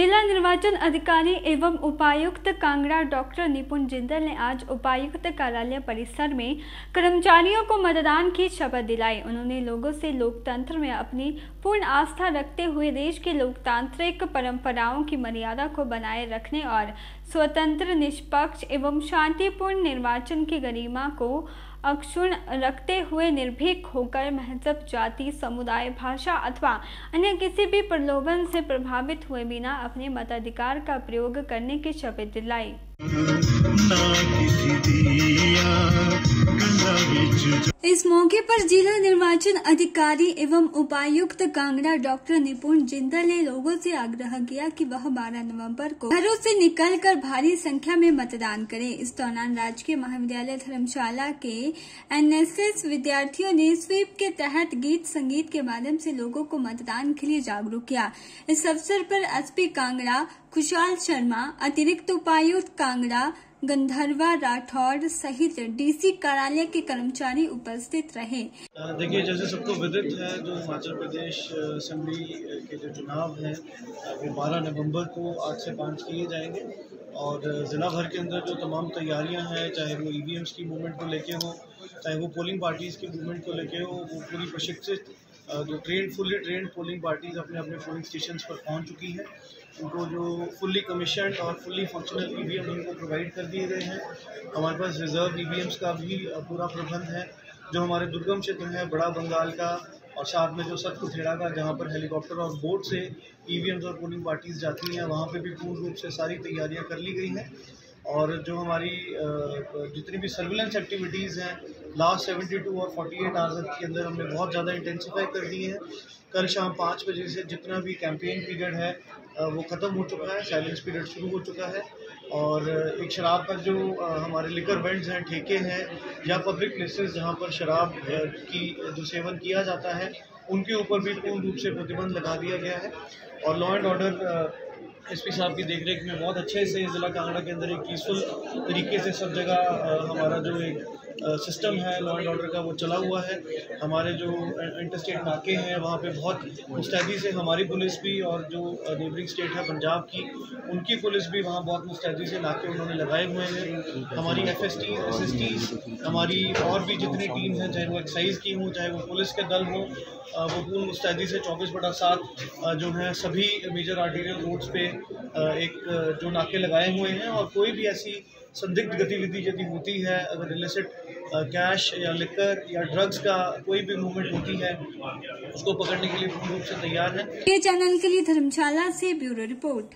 जिला निर्वाचन अधिकारी एवं उपायुक्त कांगड़ा डॉक्टर निपुण जिंदल ने आज उपायुक्त कार्यालय परिसर में कर्मचारियों को मतदान की शपथ दिलाई। उन्होंने लोगों से लोकतंत्र में अपनी पूर्ण आस्था रखते हुए देश के लोकतांत्रिक परंपराओं की मर्यादा को बनाए रखने और स्वतंत्र, निष्पक्ष एवं शांतिपूर्ण निर्वाचन की गरिमा को अक्षुण रखते हुए निर्भीक होकर महजब जाति, समुदाय, भाषा अथवा अन्य किसी भी प्रलोभन से प्रभावित हुए बिना अपने मताधिकार का प्रयोग करने की शपथ दिलाई। इस मौके पर जिला निर्वाचन अधिकारी एवं उपायुक्त कांगड़ा डॉक्टर निपुण जिंदल ने लोगों से आग्रह किया कि वह 12 नवंबर को घरों से निकलकर भारी संख्या में मतदान करें। इस दौरान राजकीय महाविद्यालय धर्मशाला के एनएसएस विद्यार्थियों ने स्वीप के तहत गीत संगीत के माध्यम से लोगों को मतदान के लिए जागरूक किया। इस अवसर पर एसपी कांगड़ा खुशहाल शर्मा, अतिरिक्त उपायुक्त कांगड़ा गंधर्वा राठौर सहित डीसी कार्यालय के कर्मचारी उपस्थित रहे। देखिए, जैसे सबको विदित है, जो हिमाचल प्रदेश असम्बली के जो चुनाव हैं वो 12 नवंबर को आज से पाँच किए जाएँगे। और ज़िला भर के अंदर जो तमाम तैयारियाँ हैं, चाहे वो ई की मूवमेंट को लेके हो, चाहे वो पोलिंग पार्टीज़ की मूवमेंट को लेके हो, वो पूरी प्रशिक्षित जो train fully train polling parties अपने अपने पोलिंग स्टेशन पर पहुँच चुकी हैं। उनको जो फुल्ली कमीशन और फुल्ली फंक्शनल ई वी उनको प्रोवाइड कर दिए गए हैं। हमारे पास रिज़र्व ई का भी पूरा प्रबंध है, जो हमारे दुर्गम क्षेत्र है, बड़ा बंगाल का और साथ में जो सतकुथेड़ा का, जहाँ पर हेलीकॉप्टर और बोट से ई और पोलिंग पार्टीज़ जाती हैं, वहाँ पे भी पूर्ण रूप से सारी तैयारियाँ कर ली गई हैं। और जो हमारी जितनी भी सर्विलेंस एक्टिविटीज़ हैं लास्ट 72 और 48 आवर्स के अंदर हमने बहुत ज़्यादा इंटेंसीफाई कर दी है। कल शाम पाँच बजे से जितना भी कैंपेन पीरियड है वो ख़त्म हो चुका है साइलेंस पीरियड शुरू हो चुका है। और एक शराब का जो हमारे लिकर वेंट्स हैं, ठेके हैं, या पब्लिक प्लेसेस जहाँ पर शराब की जो सेवन किया जाता है, उनके ऊपर भी पूर्ण रूप से प्रतिबंध लगा दिया गया है। और लॉ एंड ऑर्डर एसपी साहब की देखरेख में बहुत अच्छे से ज़िला कांगड़ा के अंदर एक पीसफुल तरीके से सब जगह हमारा जो एक सिस्टम है लॉ एंड ऑर्डर का वो चला हुआ है। हमारे जो इंटरस्टेट नाके हैं, वहाँ पे बहुत मुस्तैदी से हमारी पुलिस भी और जो नेबरिंग स्टेट है, पंजाब की, उनकी पुलिस भी वहाँ बहुत मुस्तैदी से नाके उन्होंने लगाए हुए हैं। हमारी F S T S S T हमारी और भी जितनी टीम हैं, चाहे वो एक्साइज की हों, चाहे वो पुलिस के दल हों वो पूर्ण मुस्तैदी से चौबीस बटा सात जो है, सभी मेजर आर्टीरियल रोड्स पे एक जो नाके लगाए हुए हैं और कोई भी ऐसी संदिग्ध गतिविधि यदि होती है, अगर इलिसिट कैश या लिकर या ड्रग्स का कोई भी मूवमेंट होती है, उसको पकड़ने के लिए पूर्ण रूप से तैयार है। ये चैनल के लिए धर्मशाला से ब्यूरो रिपोर्ट